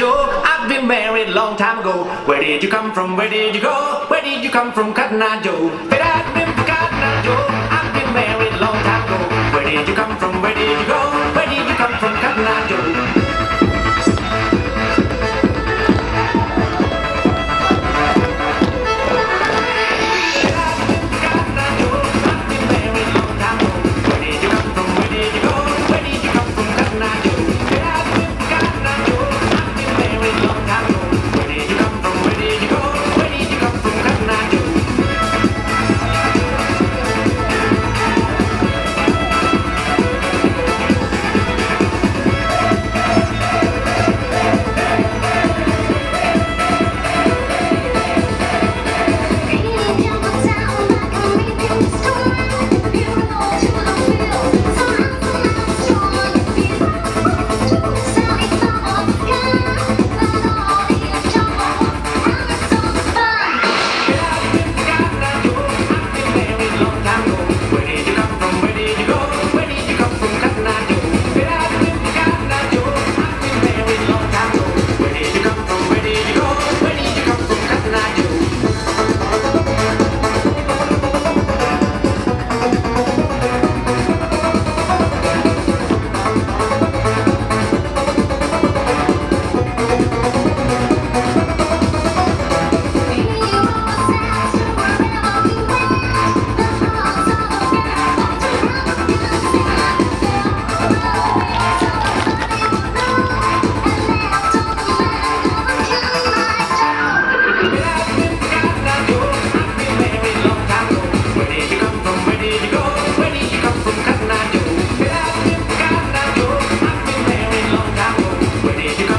Joe. I've been married long time ago. Where did you come from? Where did you go? Where did you come from, Cotton Eye Joe? But I've been from Cotton Eye Joe. Did you